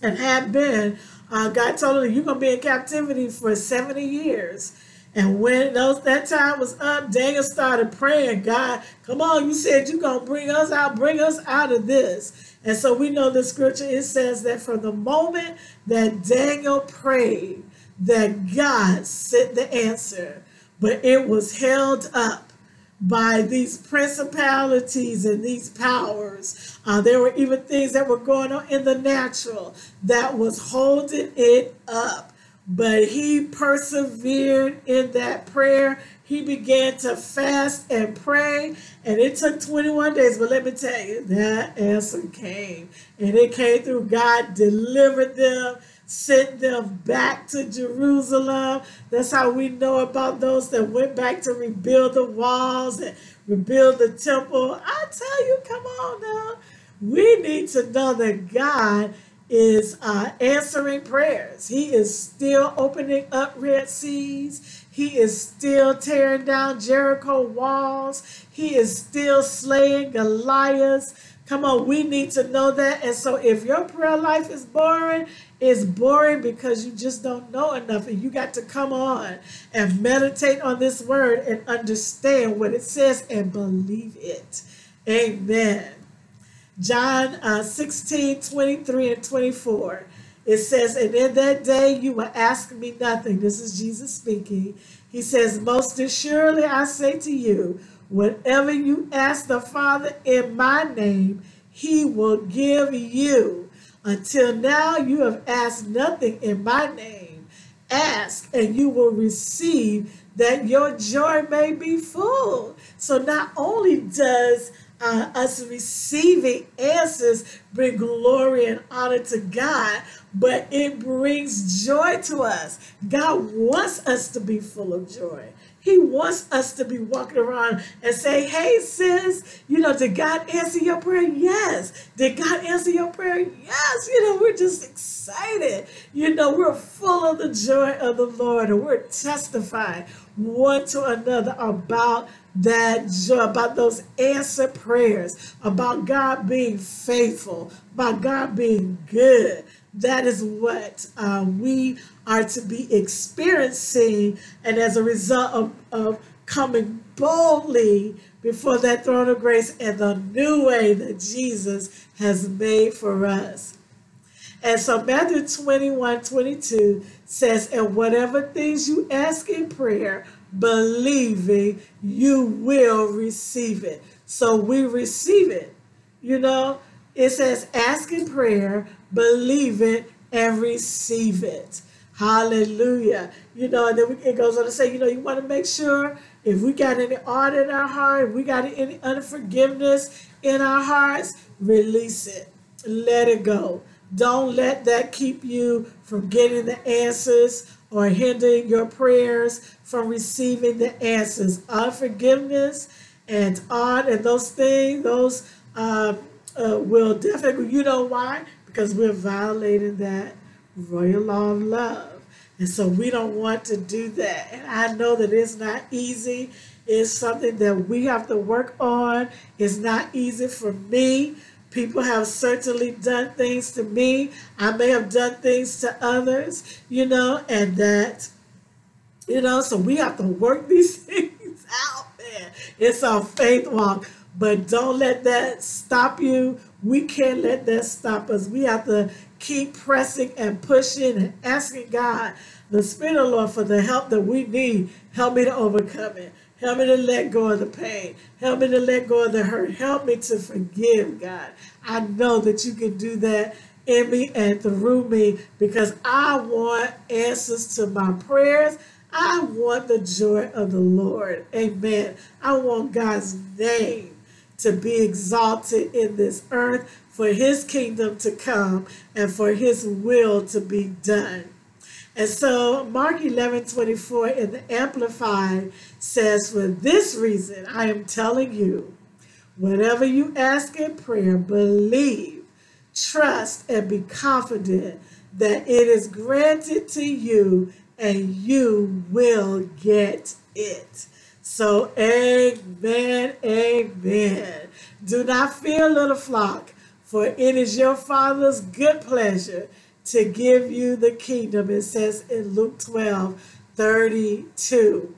and had been uh, God told him, you're going to be in captivity for 70 years. And when those, that time was up, Daniel started praying, God, come on, you said you're going to bring us out, bring us out of this. And so we know the scripture, it says that from the moment that Daniel prayed, that God sent the answer, but it was held up by these principalities and these powers. Uh, there were even things that were going on in the natural that was holding it up. But he persevered in that prayer. He began to fast and pray, and it took 21 days. But let me tell you, that answer came, and it came through God delivered them sent them back to Jerusalem. That's how we know about those that went back to rebuild the walls and rebuild the temple. I tell you, come on now. We need to know that God is uh, answering prayers. He is still opening up Red Seas. He is still tearing down Jericho walls. He is still slaying Goliath. Come on, we need to know that. And so if your prayer life is boring, it's boring because you just don't know enough and you got to come on and meditate on this word and understand what it says and believe it. Amen. John uh, 16, 23 and 24. It says, And in that day you will ask me nothing. This is Jesus speaking. He says, Most assuredly I say to you, whatever you ask the Father in my name, he will give you. Until now, you have asked nothing in my name. Ask, and you will receive that your joy may be full. So, not only does uh, us receiving answers bring glory and honor to God, but it brings joy to us. God wants us to be full of joy. He wants us to be walking around and say, hey, sis, you know, did God answer your prayer? Yes. Did God answer your prayer? Yes. You know, we're just excited. You know, we're full of the joy of the Lord and we're testifying one to another about that joy, about those answered prayers, about God being faithful, about God being good. That is what uh, we are to be experiencing and as a result of, of coming boldly before that throne of grace and the new way that Jesus has made for us. And so Matthew 21, 22 says, and whatever things you ask in prayer, believing you will receive it. So we receive it You know, it says, ask in prayer, believe it, and receive it. Hallelujah. You know, and then it goes on to say, you know, you want to make sure if we got any art in our heart, if we got any unforgiveness in our hearts, release it. Let it go. Don't let that keep you from getting the answers or hindering your prayers from receiving the answers. Unforgiveness and art and those things, those uh, uh, will definitely, you know why? Because we're violating that royal law of love. And so we don't want to do that. And I know that it's not easy. It's something that we have to work on. It's not easy for me. People have certainly done things to me. I may have done things to others, you know, and that, you know, so we have to work (laughs) these things out, man. It's a faith walk, but don't let that stop you. We can't let that stop us. We have to keep pressing and pushing and asking God, the Spirit of the Lord, for the help that we need. Help me to overcome it. Help me to let go of the pain. Help me to let go of the hurt. Help me to forgive, God. I know that you can do that in me and through me because I want answers to my prayers. I want the joy of the Lord. Amen. I want God's name to be exalted in this earth for his kingdom to come and for his will to be done. And so Mark 11, 24 in the Amplified says, For this reason I am telling you, whatever you ask in prayer, believe, trust, and be confident that it is granted to you and you will get it. So, amen, amen. Do not fear, little flock, for it is your Father's good pleasure to give you the kingdom. It says in Luke 12, 32.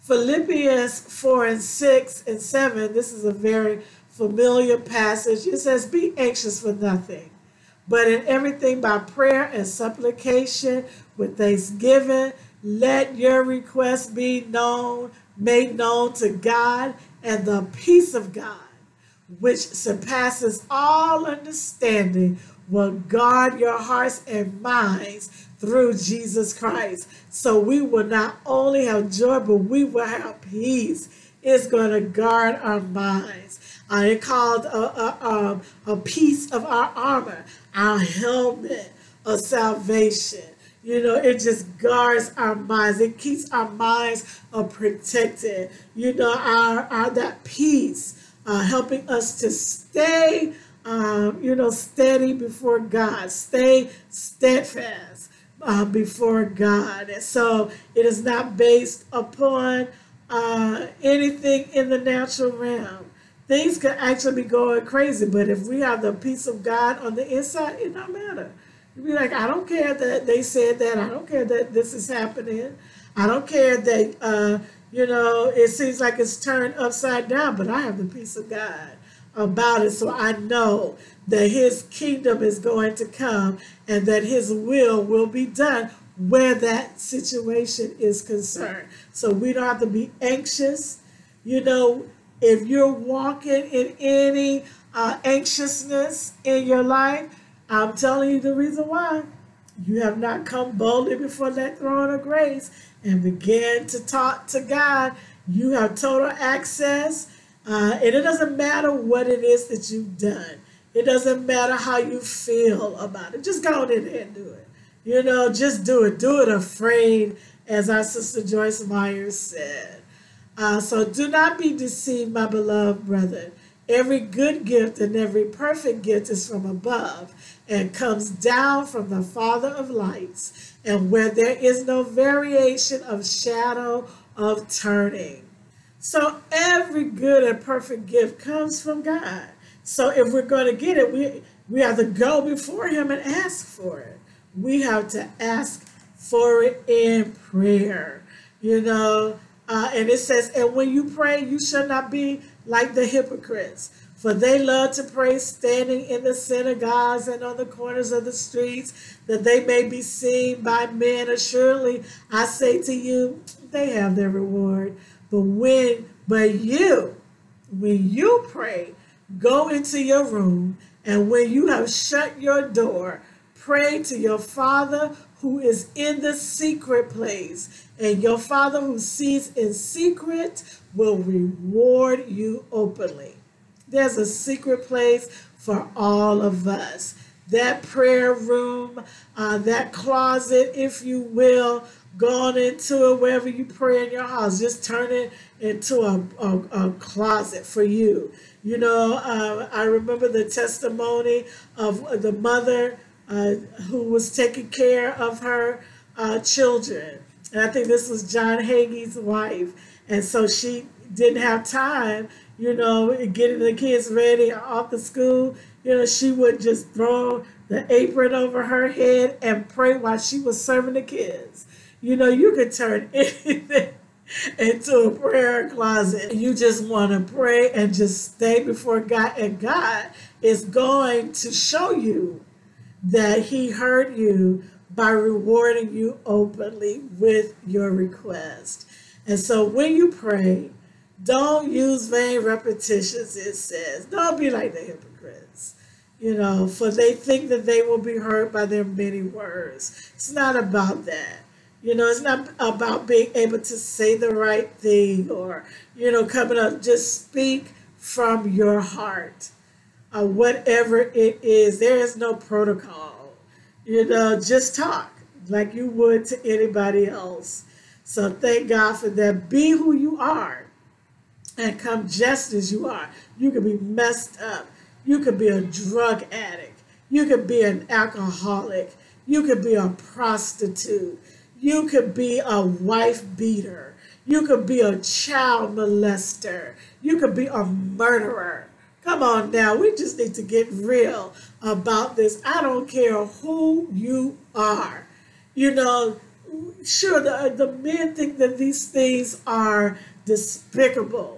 Philippians 4 and 6 and 7, this is a very familiar passage. It says, Be anxious for nothing, but in everything by prayer and supplication with thanksgiving, let your requests be known, made known to God, and the peace of God, which surpasses all understanding, will guard your hearts and minds through Jesus Christ. So we will not only have joy, but we will have peace. It's going to guard our minds. Uh, called a, a, a, a piece of our armor, our helmet of salvation. You know, it just guards our minds. It keeps our minds uh, protected. You know, our, our that peace, uh, helping us to stay um, you know, steady before God, stay steadfast uh, before God. And so it is not based upon uh, anything in the natural realm. Things can actually be going crazy, but if we have the peace of God on the inside, it don't matter. You'd be like, I don't care that they said that. I don't care that this is happening. I don't care that, uh, you know, it seems like it's turned upside down, but I have the peace of God about it. So I know that his kingdom is going to come and that his will will be done where that situation is concerned. So we don't have to be anxious. You know, if you're walking in any uh, anxiousness in your life, I'm telling you the reason why. You have not come boldly before that throne of grace and began to talk to God. You have total access uh, and it doesn't matter what it is that you've done. It doesn't matter how you feel about it. Just go in there and do it. You know, just do it. Do it afraid, as our sister Joyce Myers said. Uh, so do not be deceived, my beloved brother. Every good gift and every perfect gift is from above and comes down from the Father of lights, and where there is no variation of shadow of turning. So every good and perfect gift comes from God. So if we're going to get it, we, we have to go before him and ask for it. We have to ask for it in prayer, you know. Uh, and it says, and when you pray, you shall not be like the hypocrites, for they love to pray standing in the synagogues and on the corners of the streets, that they may be seen by men. Assuredly, I say to you, they have their reward. But when, but you, when you pray, go into your room, and when you have shut your door, pray to your Father who is in the secret place, and your Father who sees in secret will reward you openly. There's a secret place for all of us. That prayer room, uh, that closet, if you will, gone into it wherever you pray in your house. Just turn it into a, a, a closet for you. You know, uh, I remember the testimony of the mother uh, who was taking care of her uh, children. And I think this was John Hagee's wife. And so she didn't have time, you know, getting the kids ready off the school. You know, she would just throw the apron over her head and pray while she was serving the kids. You know, you could turn (laughs) anything into a prayer closet. You just want to pray and just stay before God, and God is going to show you that He heard you by rewarding you openly with your request. And so when you pray, don't use vain repetitions, it says. Don't be like the hypocrites, you know, for they think that they will be heard by their many words. It's not about that. You know, it's not about being able to say the right thing or, you know, coming up. Just speak from your heart. Uh, whatever it is, there is no protocol. You know, just talk like you would to anybody else. So thank God for that. Be who you are and come just as you are. You could be messed up. You could be a drug addict. You could be an alcoholic. You could be a prostitute. You could be a wife beater. You could be a child molester. You could be a murderer. Come on now, we just need to get real about this. I don't care who you are. You know, sure, the, the men think that these things are despicable.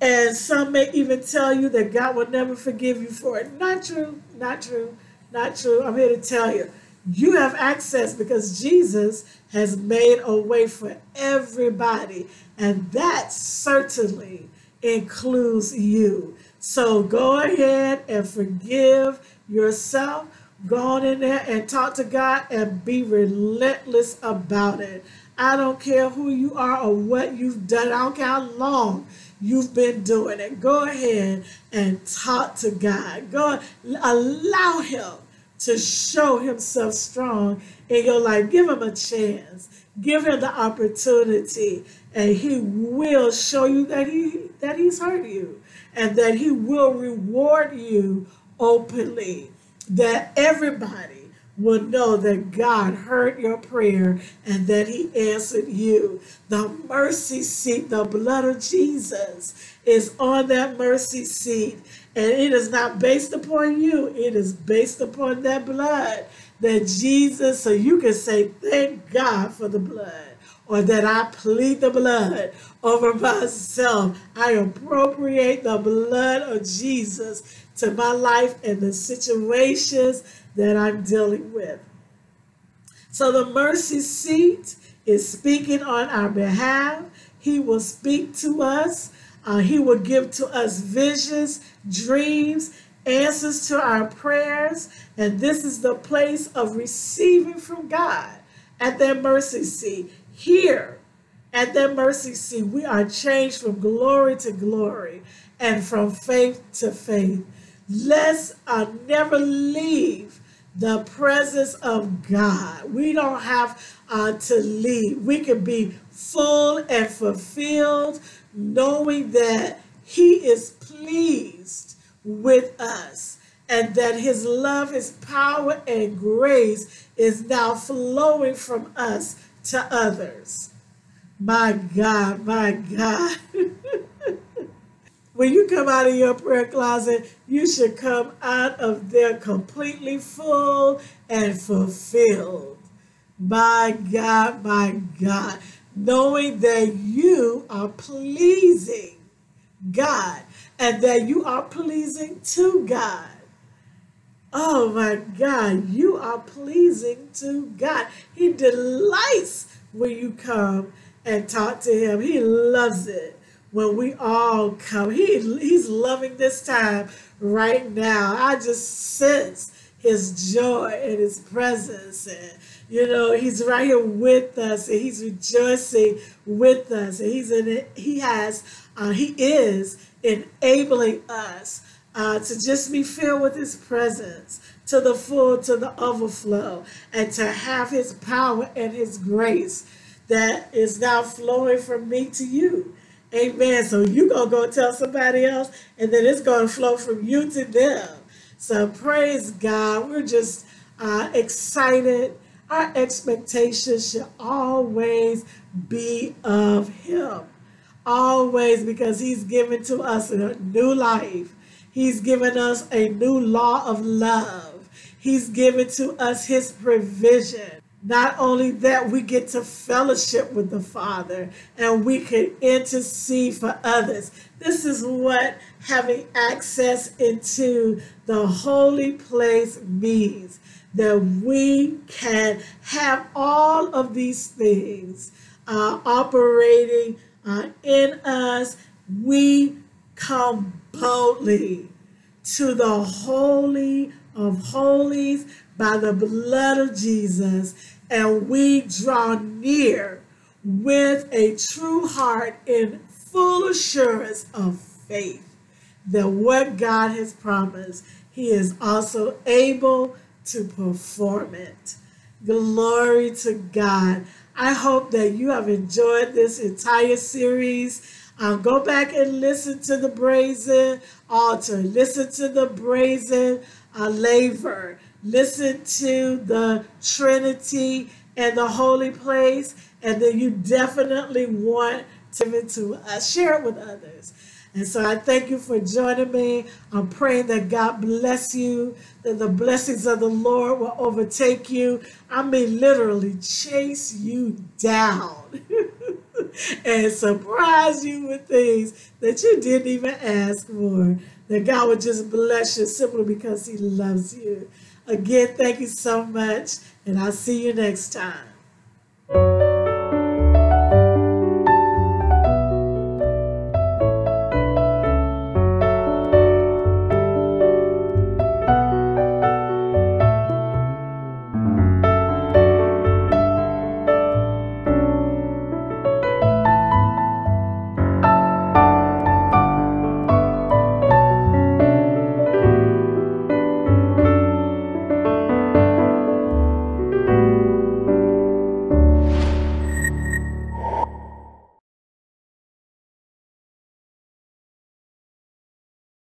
And some may even tell you that God will never forgive you for it. Not true, not true, not true. I'm here to tell you you have access because Jesus has made a way for everybody, and that certainly includes you. So go ahead and forgive yourself. Go on in there and talk to God and be relentless about it. I don't care who you are or what you've done. I don't care how long you've been doing it. Go ahead and talk to God. Go allow him to show himself strong in your life. Give him a chance. Give him the opportunity and he will show you that he that he's hurt you and that he will reward you openly. That everybody will know that God heard your prayer and that he answered you. The mercy seat, the blood of Jesus is on that mercy seat. And it is not based upon you, it is based upon that blood that Jesus, so you can say, Thank God for the blood, or that I plead the blood over myself. I appropriate the blood of Jesus to my life and the situations that I'm dealing with. So the mercy seat is speaking on our behalf. He will speak to us. Uh, he will give to us visions, dreams, answers to our prayers. And this is the place of receiving from God at that mercy seat. Here at that mercy seat, we are changed from glory to glory and from faith to faith. Let's uh, never leave the presence of God. We don't have uh, to leave. We can be full and fulfilled knowing that he is pleased with us and that his love, his power, and grace is now flowing from us to others. My God, my God. (laughs) when you come out of your prayer closet, you should come out of there completely full and fulfilled. My God, my God knowing that you are pleasing God and that you are pleasing to God. Oh my God, you are pleasing to God. He delights when you come and talk to Him. He loves it when we all come. He he's loving this time right now. I just sense his joy and his presence and you know he's right here with us and he's rejoicing with us and he's in it he has uh, he is enabling us uh, to just be filled with his presence to the full to the overflow and to have his power and his grace that is now flowing from me to you amen so you're gonna go tell somebody else and then it's gonna flow from you to them so praise God. We're just uh, excited. Our expectations should always be of Him. Always because He's given to us a new life. He's given us a new law of love. He's given to us His provision. Not only that, we get to fellowship with the Father and we can intercede for others. This is what having access into the holy place means that we can have all of these things uh, operating uh, in us. We come boldly to the Holy of Holies by the blood of Jesus, and we draw near with a true heart in full assurance of faith that what God has promised, He is also able to perform it. Glory to God. I hope that you have enjoyed this entire series. Um, go back and listen to the brazen altar, listen to the brazen uh, laver, listen to the Trinity and the holy place, and then you definitely want to, to uh, share it with others. And so I thank you for joining me. I'm praying that God bless you, that the blessings of the Lord will overtake you. I mean, literally chase you down (laughs) and surprise you with things that you didn't even ask for. That God would just bless you simply because He loves you. Again, thank you so much, and I'll see you next time.